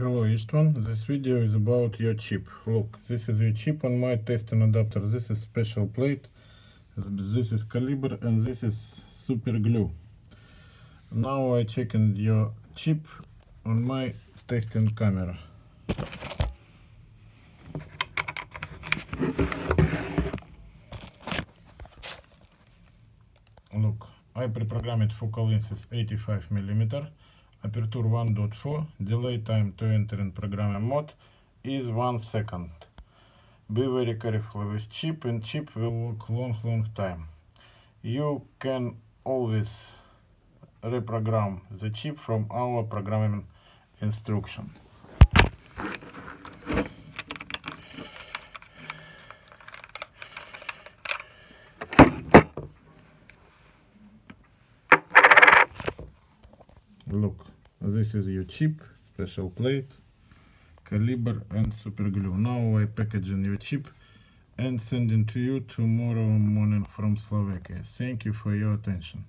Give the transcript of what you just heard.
Hello Istvan, this video is about your chip. Look, this is your chip on my testing adapter. This is special plate, this is caliber and this is super glue. Now I checking your chip on my testing camera. Look, I pre-programmed focal length is 85 millimeter aperture 1.4 delay time to enter in program mode is 1 second. Be very careful with chip and chip will work long long time. You can always reprogram the chip from our programming instruction look this is your chip special plate caliber and super glue. Now i packaging your chip and sending to you tomorrow morning from slovakia. Thank you for your attention